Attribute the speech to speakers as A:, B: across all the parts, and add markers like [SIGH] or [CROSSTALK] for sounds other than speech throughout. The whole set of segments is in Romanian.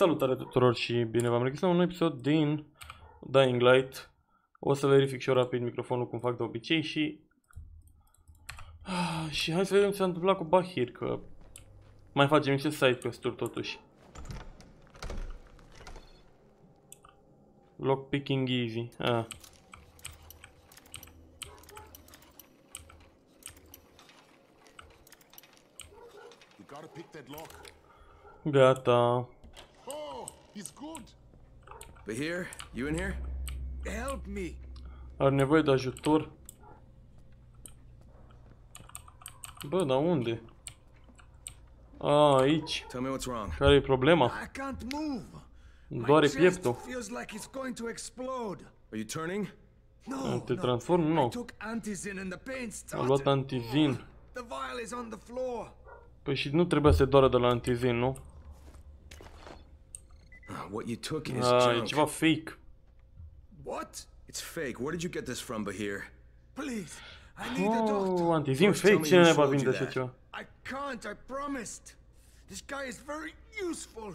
A: Salutare tuturor și bine v-am regăsit la un nou episod din Dying Light. O să verific și eu rapid microfonul cum fac de obicei și... Ah, și hai să vedem ce s-a întâmplat cu Bahir, că mai facem niște side quest-uri totuși. Lockpicking easy. Ah.
B: We gotta pick that lock.
A: Gata.
B: Oh, he's good.
C: But here, you in here?
B: Help me.
A: Are nevoie de ajutor? Bă, dar unde? A, aici.
C: Tell me what's wrong.
A: Care e problema?
B: I can't move. My
A: Doare
B: chest
A: pieptul.
B: feels like it's going to explode.
C: Are you turning?
B: No,
A: Te
B: no.
A: transform?
B: I
A: Nu.
B: took antizin and the pain
A: Am luat
B: started.
A: antizin.
B: The vial is on the floor.
A: Păi și nu trebuia să doară de la antizin, nu?
C: Uh, What you took is
A: e
C: junk.
A: ceva fake.
B: What?
C: It's fake. Where did you get this from, Bahir?
B: Please, I need a doctor.
A: Oh,
C: tell
A: fake? Cine ne va vinde așa ceva?
B: I can't, I promised. This guy is very useful.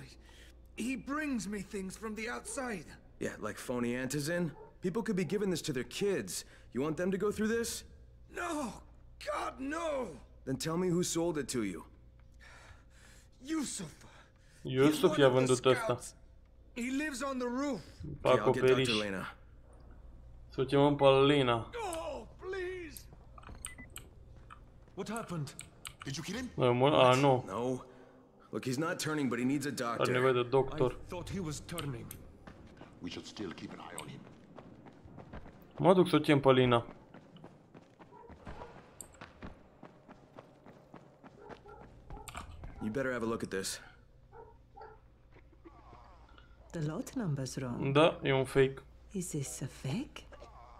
B: He brings me things from the outside.
C: Yeah, like phony antizin? People could be giving this to their kids. You want them to go through this?
B: No, God, no.
C: Then tell me who sold it to you. [SIGHS]
B: Yusuf. One
A: i-a vândut ăsta.
B: Scouts. He lives on the roof.
A: Pe
C: Okay, I'll get Dr.
A: acoperiș.
C: Lena.
A: Să chemăm pe Lina.
B: Oh, please.
D: What happened?
B: Did you kill him?
A: Da, mă- A.
C: No. Look, he's not turning, but he needs a
A: Are nevoie
C: doctor.
A: de doctor.
D: I thought he was turning.
B: We should still keep an eye on him.
A: Mă duc să o chem pe Lina.
C: You better have a look at this.
E: The lot number's wrong.
A: Da, e un fake.
E: Is this a fake?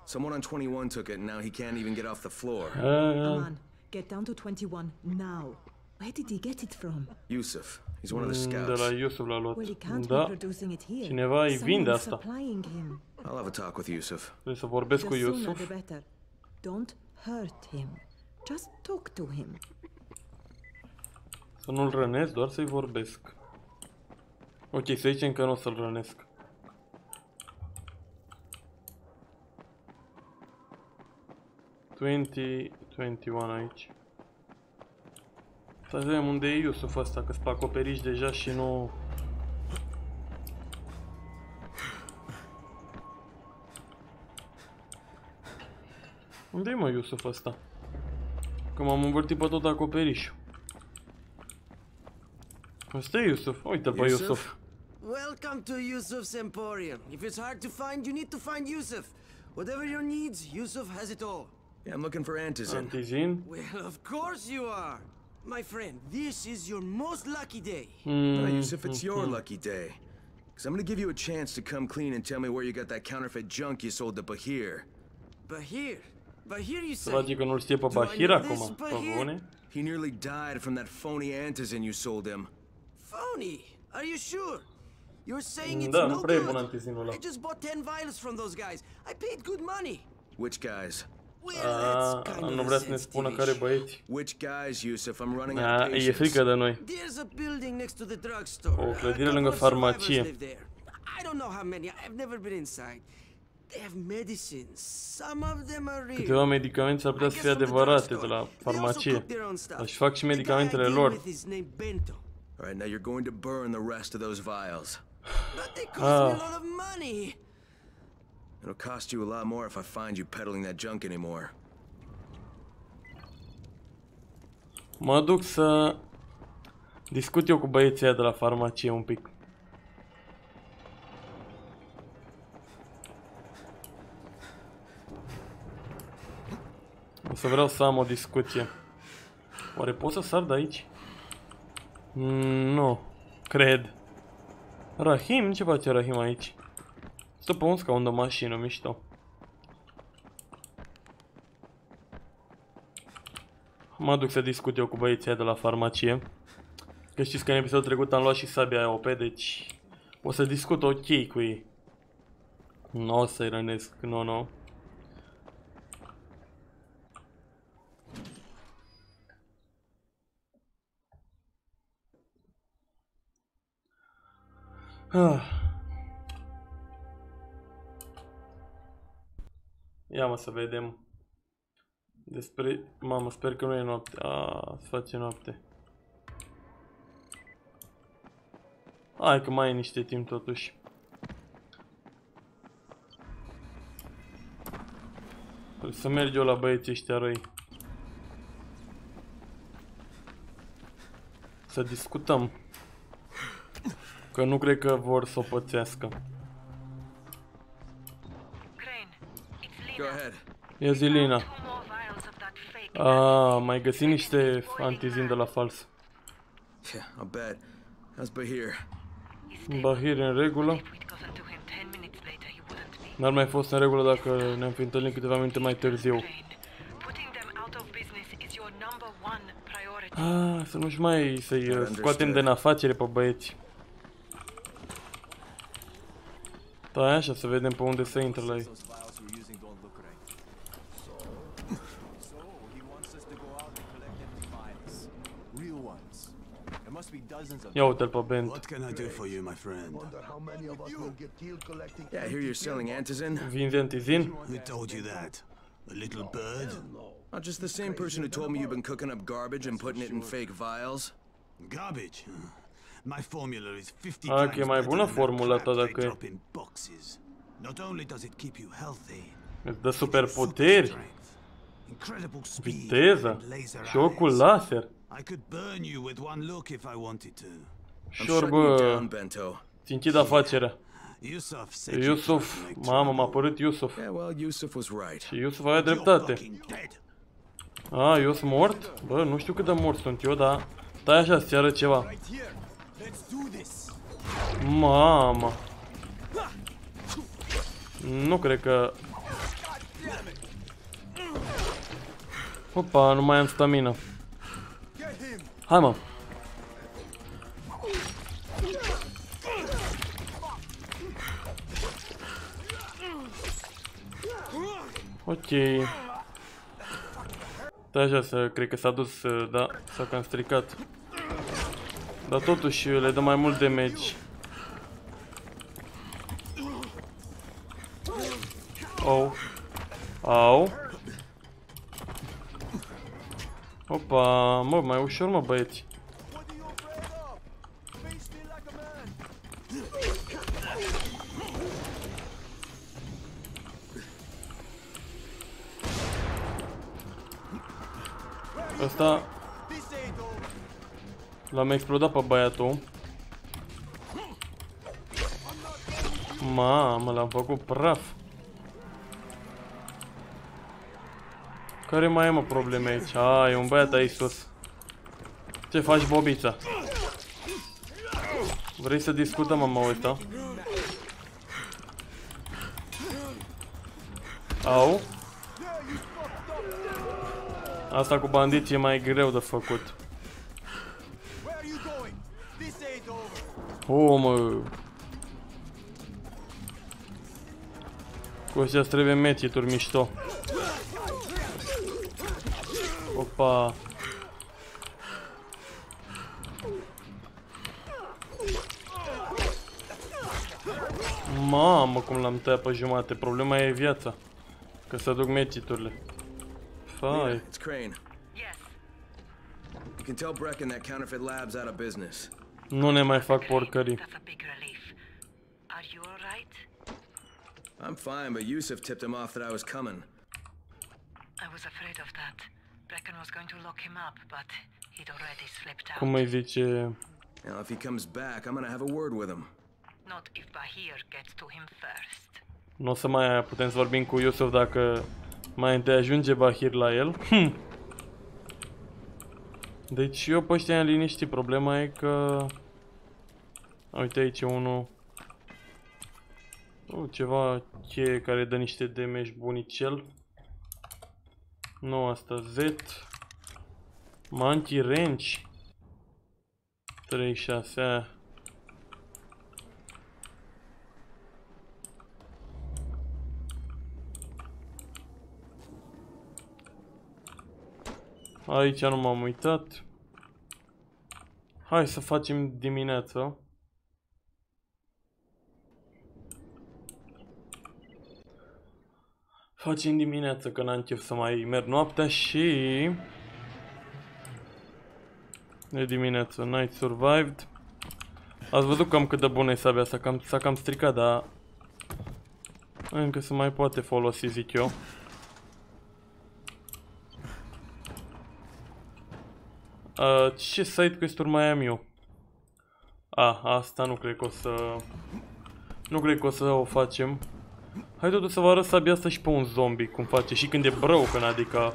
C: Someone on 21 took it, and now he can't even get off the floor.
A: A,
E: Come on, get down to 21 now. Where did he get it from?
C: Yusuf. He's one of the
A: de la
C: scouts.
A: Iusuf l-a luat.
E: Well, he can't
A: Da,
E: be producing it here.
A: Cineva îi vinde
E: Someone's
A: asta.
E: supplying him.
C: I'll have a talk with Yusuf.
A: trebuie să vorbesc
E: The
A: cu
E: sooner
A: Iusuf.
E: the better. Don't hurt him. Just talk to him.
A: Să nu-l rănesc, doar să-i vorbesc. Ok, să zicem că nu o să-l rănesc. Twenty, 21 aici. Să vedem unde e Iusuf ăsta, că-s pe acoperiș deja și nu... Unde e mă Iusuf ăsta? Că m-am învârtit pe tot acoperișul. Ăsta e Iusuf, uite-l pe
C: Yusuf?
A: Iusuf.
F: Welcome to Yusuf's Emporium. If it's hard to find, you need to find Yusuf. Whatever your needs, Yusuf has it all.
C: Yeah, I'm looking for antizin.
A: Antizin.
F: Well, of course you are. My friend, this is your most lucky day.
C: No, Yusuf, it's your lucky day. Because I'm going to give you a chance to come clean and tell me where you got that counterfeit junk you sold to Bahir.
F: Bahir? Bahir, you said?
A: Dragii că nu-l știe pe
F: Do I
A: Bahir
F: know
A: acum.
F: this Bahir?
C: He nearly died from that phony antizin you sold him.
F: phony. Are you sure? You're saying it's
A: Da,
F: no
A: nu prea e bun
F: good.
A: antizinul ăla.
F: I just bought 10 vials from those guys. I paid good money.
C: Which guys?
F: Well,
A: A,
F: that's kind
A: nu
F: of
A: vrea
F: a
A: să ne spună
F: sensitive
A: care
F: issue.
A: băieți.
C: Which guys, Yusuf? I'm running out
A: A,
C: of
A: e
C: patience.
A: frică de noi.
F: There's a building next to the drugstore.
A: O
F: A
A: clădire
F: couple
A: lângă
F: of survivors
A: farmacie.
F: live there. I don't know how many. I've never been inside. They have medicines. Some of them are real.
A: Câteva medicamente ar putea
F: I
A: să
F: guess
A: fie
F: from the
A: adevărate de
F: drugstore.
A: la
F: They also
A: farmacie.
F: cook their own stuff.
A: Dar și fac și
F: The guy I
A: medicamentele
F: deal
A: lor.
F: with is named Bento.
C: All right, now you're going to burn the rest of those vials.
F: But they cost me
A: Ah.
F: a lot of money.
C: It'll cost you a lot more if I find you peddling that junk anymore.
A: Mă duc să discut eu cu băieții ăia de la farmacie un pic. O să vreau să am o discuție. Oare pot să sar de aici? Mm, nu, cred. Rahim? Ce face Rahim aici? Stă pe un scaun de mașină, mișto. Mă duc să discut eu cu băieții ăia de la farmacie. Că știți că în episodul trecut am luat și sabia aia OP, deci o să discut ok cu ei. Nu o să-i rănesc, nu, nu. Ah. Ia mă să vedem. Despre... Mamă, sper că nu e noapte. A, se face noapte. Hai că mai e niște timp totuși. Trebuie să merg eu la băieții ăștia răi. Să discutăm. Că nu cred că vor să o pățească.
G: Crane, it's
C: Go
G: Lena.
C: ahead.
A: E Zilina.
G: Two more vials of that fake
A: A, mai găsit niște antizin de la fals.
C: Yeah, I'll bet. How's Bahir?
G: He's stable.
A: Bahir în regulă.
G: If we'd gotten to him ten minutes later, he wouldn't be.
A: N-ar mai fost în regulă dacă ne-am fi întâlnit câteva minute mai târziu.
G: Crane, putting them out of business is your number one priority.
A: Ah, să nu-și mai să-i uh, scoatem din afacere pe băieți. Da, așa, să vedem pe unde să intre la ei.
H: Those vials we're using don't look right. So, he wants us to go out and collect empty vials. Real ones. There must be dozens of
A: Ia uite-l pe Bent.
I: What can I do for you, my friend?
C: Yeah, I hear you're selling antizin.
A: Vinzi antizin?
I: Who told you that? A little bird?
C: Not just the same person who told me you've been cooking up garbage and putting it in fake vials.
I: Garbage? Huh. My formula is 50
A: Ah,
I: times
A: că e mai
I: better
A: bună
I: than the
A: formula
I: crap
A: ta
I: they
A: dacă e.
I: drop in boxes. Not only does it keep you healthy,
A: Îți dă
I: it
A: super
I: gives super
A: puteri,
I: strength, incredible speed,
A: viteză
I: and laser
A: și ocul
I: eyes.
A: laser.
I: I could burn you with one look if I wanted to.
C: I'm
A: Și
C: shutting you
A: bă,
C: down, Bento.
A: ți închid afacerea.
I: Yusuf said you
A: Yusuf,
I: tried to make
A: mamă, m-a
I: trouble.
A: apărut Yusuf.
C: Yeah, well, Yusuf was right.
A: Și Yusuf avea
I: You're
A: dreptate.
I: fucking dead.
A: A, eu sunt mort? Bă, nu știu cât de mort sunt eu, dar... Stai așa, să-ți arăt ceva. Mamă. Nu cred că... Opa, nu mai am stamina. Hai mă. Ok. Da, așa, să, cred că s-a dus, uh, da, s-a cam stricat. Dar totuși le dă mai mult damage. Oh. Au. Opa, mă, mai ușor mă băieți. Ăsta L-am explodat pe băiatul Mamă, l-am făcut praf Care mai e mă probleme aici? A, e un băiat aici sus Ce faci, Bobița? Vrei să discutăm, mă ăsta? Au? Asta cu bandiți e mai greu de făcut. O, mă. Cu astea trebuie metituri mișto. Opa. Mamă, cum l-am tăiat pe jumate. Problema e viața. Că să duc metiturile.
C: Lena,
A: Fai.
C: it's Crane.
G: Yes.
C: You can tell Brecken that counterfeit lab's out of business.
A: Nu ne mai fac porcării.
G: That's a big relief. Are you alright?
C: I'm fine, but Yusuf tipped him off that I was coming.
G: I was afraid of that. Brecken was going to lock him up, but he'd already slipped out.
A: Cum îi zice...
C: Now, if he comes back, I'm gonna have a word with him.
G: Not if Bahir gets to him first.
A: Nu o să mai putem să vorbim cu Yusuf dacă mai întâi ajunge Bahir la el. [LAUGHS] Hm. Deci eu pe ăștia am liniștit. Problema e că... Uite aici e unul... Oh, ceva cheie care dă niște damage bunicel. Nu asta, Z. Monkey Range. 36 Aici nu m-am uitat. Hai să facem dimineața. Facem dimineața că n-am chef să mai merg noaptea și... E dimineața, night survived. Ați văzut cam cât de bună e sabia asta, s-a cam stricat, dar... Încă se mai poate folosi, zic eu. Uh, ce side quest-uri mai am eu? A, asta nu cred că o să... Nu cred că o să o facem. Hai totuși să vă arăt sabia asta și pe un zombie, cum face și când e broken, adică...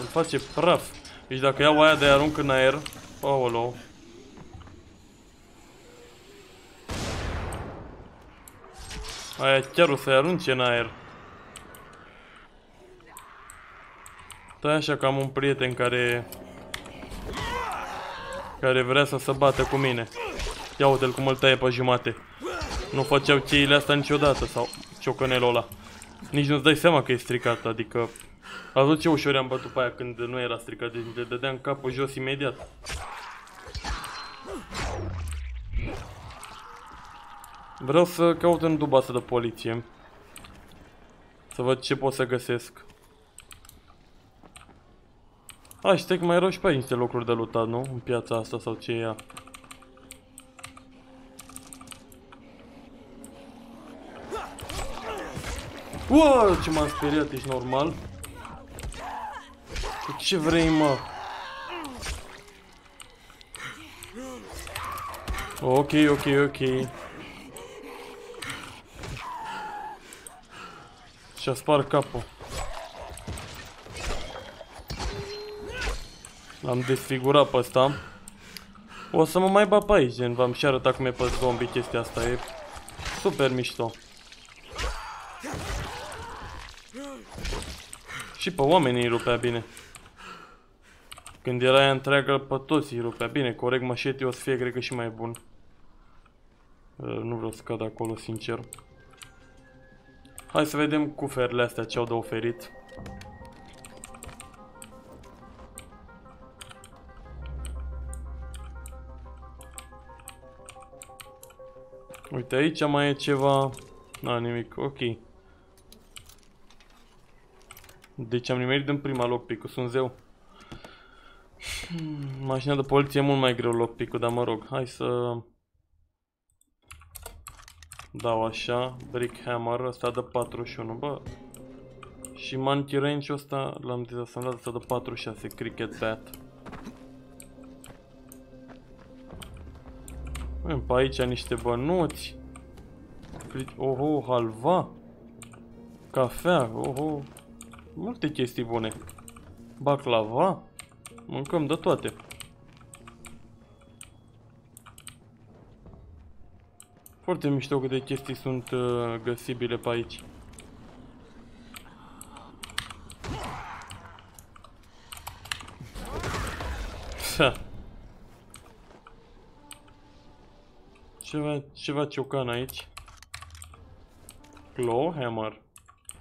A: Îl face praf. Deci dacă iau aia de arunc în aer... Aolo. Aia chiar o să-i arunce în aer. Stai așa că am un prieten care... Care vrea să se bată cu mine. Ia uite-l cum îl taie pe jumate. Nu făceau cheile asta niciodată, sau ciocănelul ăla. Nici nu-ți dai seama că e stricat, adică... A văzut ce ușor am bătut pe aia când nu era stricat, deci le dădeam capul jos imediat. Vreau să caut în duba asta de poliție. Să văd ce pot să găsesc. A, și stai că mai erau și pe aici niște locuri de lutat, nu? În piața asta sau ce e ea. Wow, ce m-am speriat, ești normal? Ce vrei, mă? Ok, ok, ok. Și-a spart capul. L-am desfigurat pe ăsta. O să mă mai bat pe aici, gen, v-am și arătat cum e pe zombie chestia asta, e super mișto. Și pe oamenii îi rupea bine. Când era aia întreagă, pe toți îi rupea bine. Corect, mașetii o să fie, cred că, și mai bun. Uh, nu vreau să cad acolo, sincer. Hai să vedem cuferele astea ce au de oferit. Uite, aici mai e ceva... Na, nimic, ok. Deci am nimerit în prima lockpick-ul, sunt zeu. Hmm, mașina de poliție e mult mai greu lockpick-ul, dar mă rog, hai să... Dau așa, Brick Hammer, ăsta de 41, bă. Și Monkey Range ăsta l-am dezasamblat, ăsta de 46, Cricket Bat. Avem pe aici niște bănuți. Oho, halva. Cafea, oho. Multe chestii bune. Baclava. Mâncăm de toate. Foarte mișto câte chestii sunt uh, găsibile pe aici. Ha. Ceva, ceva ciocan aici. Claw hammer.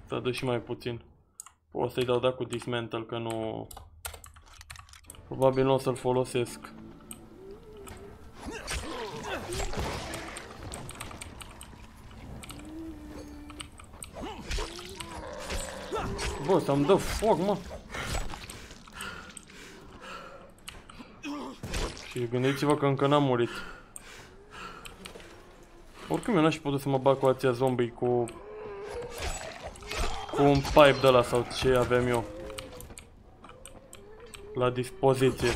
A: Să dă și mai puțin. O să-i dau da cu dismantle, că nu... Probabil nu o să-l folosesc. Bă, să-mi dă foc, mă! Și gândiți-vă că încă n-am murit. Oricum eu n-aș putut să mă bag cu ația zombie cu... Cu un pipe de la sau ce avem eu. La dispoziție.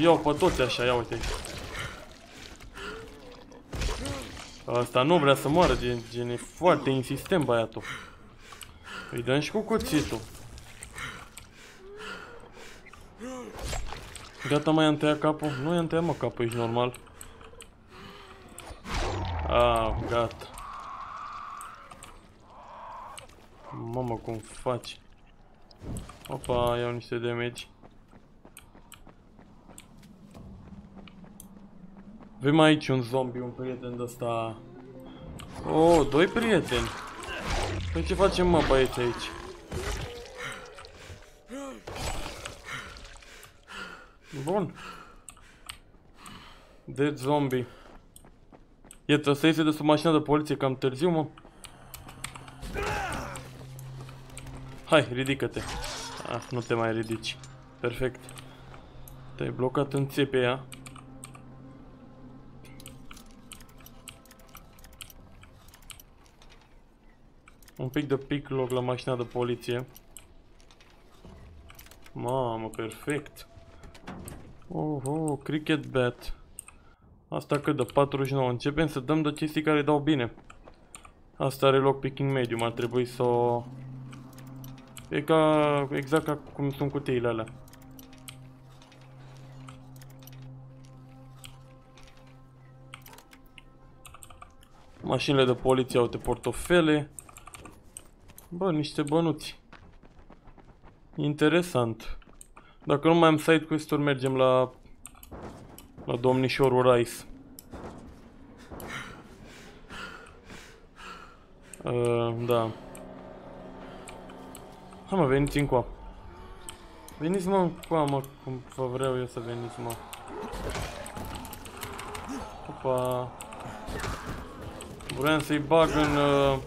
A: Iau pe toți așa, ia uite. Asta nu vrea să moară, gen, gen e foarte insistent băiatul. Îi dăm și cu cuțitul. Gata, mai am tăiat capul? Nu i-am tăiat mă capul, ești normal. Ah, gata. Mamă, cum faci? Opa, iau niște damage. Avem aici un zombie, un prieten de ăsta. Oh, doi prieteni. Păi ce facem mă băieți aici? Bun. Dead zombie. Iată, să iese de sub mașina de poliție cam târziu, mă. Hai, ridică-te. Ah, nu te mai ridici. Perfect. Te-ai blocat în țepe ea. Un pic de pic loc la mașina de poliție. Mamă, perfect. Oh, oh, cricket bat. Asta cât de 49. Începem să dăm de chestii care dau bine. Asta are loc picking medium. Ar trebui să o... E ca... exact ca cum sunt cutiile alea. Mașinile de poliție au de portofele. Bă, niște bănuți. Interesant. Dacă nu mai am site quest-uri, mergem la... La domnișorul Rice. Uh, da. Hai mă, veniți încoa. Veniți mă încoa, mă, cum vă vreau eu să veniți, mă. Opa. Vreau să-i bag în... Uh,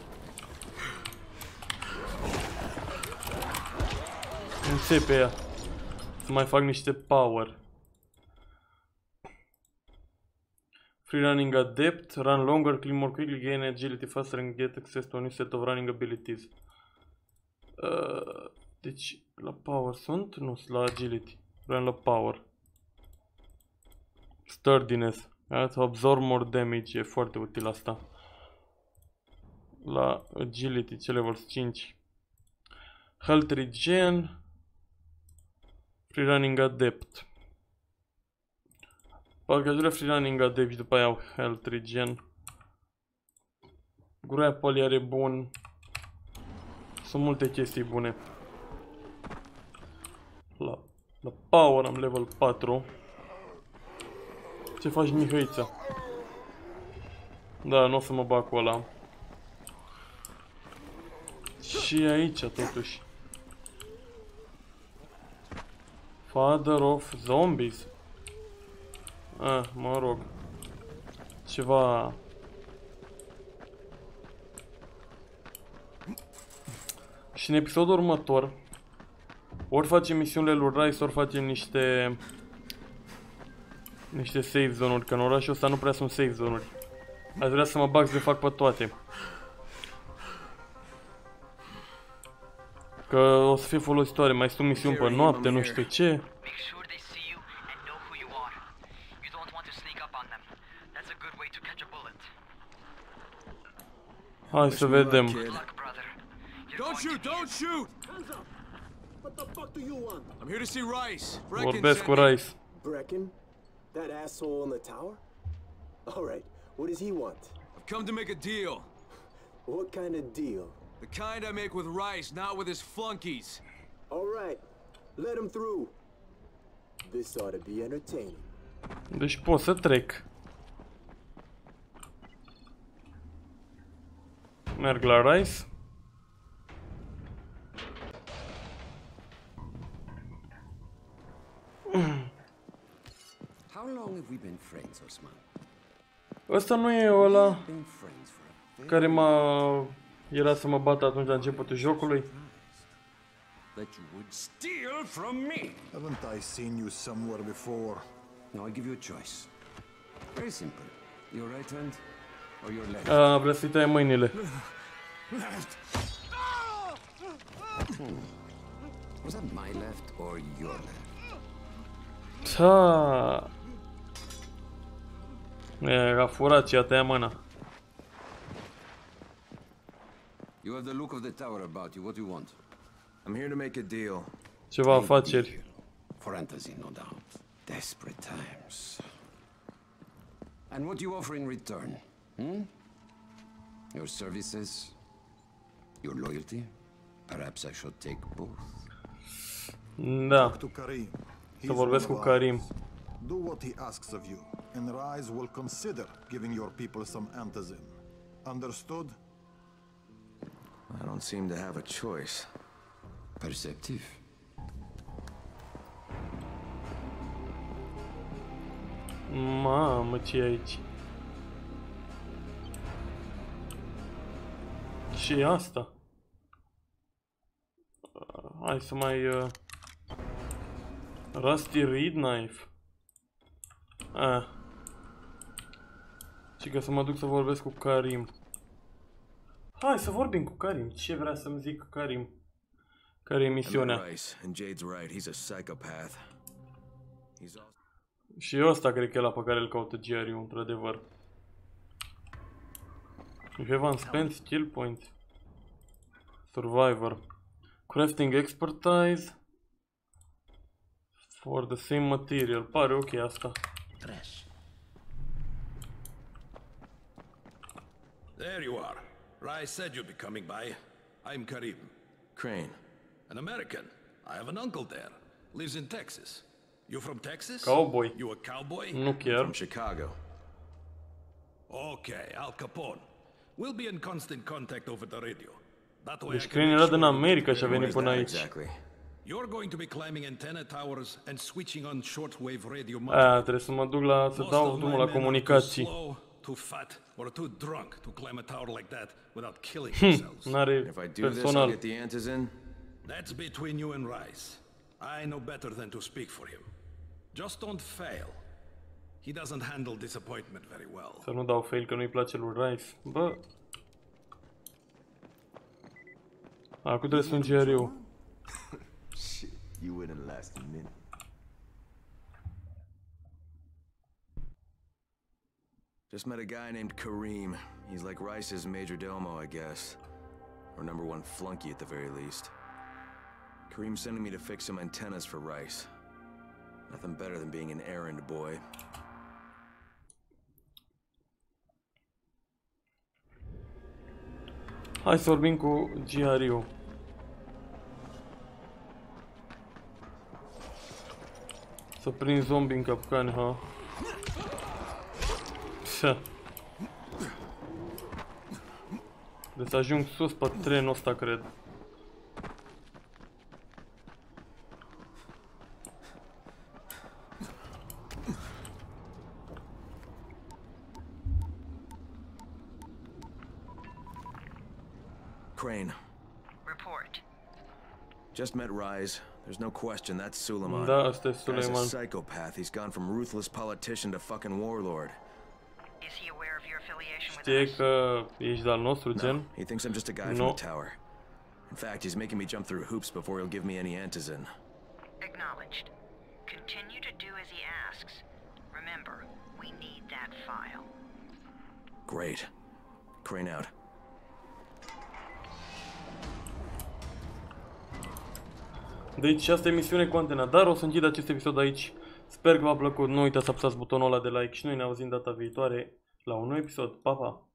A: în țepe ea. Să mai fac niște power. Free running adept, run longer, clean more quickly, gain agility faster and get access to a new set of running abilities. Uh, deci, la power sunt? Nu, sunt la agility. Vreau la power. Sturdiness. To absorb more damage, e foarte util asta. La agility, ce level 5. Health regen. Free running adept. Parcă aș vrea free running adept și după aia au health regen. Grapple are bun. Sunt multe chestii bune. La, la power am level 4. Ce faci Mihăița? Da, nu o să mă bag cu ăla. Și aici totuși. Father of Zombies. Ah, mă rog. Ceva... Și în episodul următor, ori facem misiunile lui Rice, ori facem niște... Niște save zone-uri, că în orașul ăsta nu prea sunt save zone-uri. Aș vrea să mă bag să le fac pe toate. Că o să fie folositoare, mai sunt misiuni pe noapte, nu știu ce. Hai să vedem.
J: Good luck,
C: Don't shoot! Don't
J: it.
C: shoot!
K: What the fuck do you want?
C: I'm here to see Rice. Brecken
A: Vorbesc
C: sent
A: cu. Rice.
K: Brecken? That asshole in the tower? Alright, what does he want?
C: I've come to make a deal.
K: What kind of deal?
C: The kind I make with Rice, not with his flunkies.
K: Alright, let him through. This ought to be entertaining.
A: Deci pot să trec. Merg la
F: How long have we been friends, Osman?
A: Ăsta nu e ăla
F: Been friends for a very
A: care m-a... Era să mă bată atunci la începutul jocului.
F: that you would steal from me.
I: Haven't I seen you somewhere before?
F: Now I give you a choice. Very simple. Your right hand or your left?
A: A, vrea să-i taie mâinile.
F: Was that my left or your left?
A: Da. Era furat și a tăiat mâna.
F: You have the look of the tower about you. What do you want?
C: I'm here to make a deal.
A: Ceva afaceri.
F: Fantasy, no doubt. Desperate times. And what do you offer in return? Hmm? Your services? Your loyalty? Perhaps I should take both.
A: Da.
I: To Karim.
A: Să
I: He's
A: vorbesc cu
I: one of.
A: Karim.
I: Do what he asks of you, and Rise will consider giving your people some antizin. Understood?
C: I don't seem to have a choice.
F: Perceptive.
A: Mamă, ce e aici? Și asta. Hai să mai... Uh... Rusty Reed Knife. Ah. Și că să mă duc să vorbesc cu Karim. Hai să vorbim cu Karim. Ce vrea să-mi zic Karim? Care e misiunea?
C: Rice, and Jade's right, he's a psychopath. He's also
A: Și ăsta cred că e la pe care îl caută GRU, într-adevăr. If you have spent skill point. Survivor. Crafting expertise. For the same material. Pare ok asta.
L: There you are. Rice said you'd be coming by. I'm Karim.
C: Crane.
L: An American. I have an uncle there. Lives in Texas. You from Texas?
A: Cowboy.
L: You a cowboy?
A: Nu chiar.
C: From Chicago.
L: Okay, Al Capone. We'll be in constant contact over the radio. That way
A: Deci
L: I can
A: Crane
L: make
A: era
L: sure
A: din America și a venit până aici.
C: Exactly.
L: You're going to be climbing antenna towers and switching on shortwave radio
A: Aia, trebuie să mă duc la, să
L: Most
A: dau drumul la
L: men are
A: comunicații.
L: Too slow, too fat, or too drunk to climb a tower like that without killing
A: Hm,
L: themselves.
A: N-are
C: If I do this, I'll
A: personal.
C: get the Antizin.
L: That's between you and Rice. I know better than to speak for him. Just don't fail. He doesn't handle disappointment very well.
A: Să nu dau fail că nu-i place lui Rice. Bă. Acum trebuie să sunt GRU. [LAUGHS]
H: Shit, you wouldn't last a minute.
C: Just met a guy named Kareem. He's like Rice's major domo, I guess. Or number one flunky at the very least. Kareem's sending me to fix some antennas for Rice. Nothing better than being an errand boy.
A: Hai să vorbim cu GRU. Să prind zombie în capcane, ha? Psa. Trebuie să ajung sus pe trenul ăsta, cred.
C: Crane,
G: Report.
C: just met Rise. There's no question that's Suleiman.
A: That's asta e
C: Guy's a
A: Suleiman.
C: psychopath. He's gone from ruthless politician to fucking warlord.
G: Is he aware of your affiliation with
A: Știe
G: us?
A: Uh, că ești de-al nostru, gen?
C: He thinks I'm just a guy
A: No.
C: from the tower. In fact, he's making me jump through hoops before he'll give me any antizin.
G: Acknowledged. Continue to do as he asks. Remember, we need that file.
C: Great. Crane out.
A: Deci asta e misiune cu antena, dar o să închid acest episod aici. Sper că v-a plăcut, nu uitați să apăsați butonul ăla de like și noi ne auzim data viitoare la un nou episod. Pa, pa!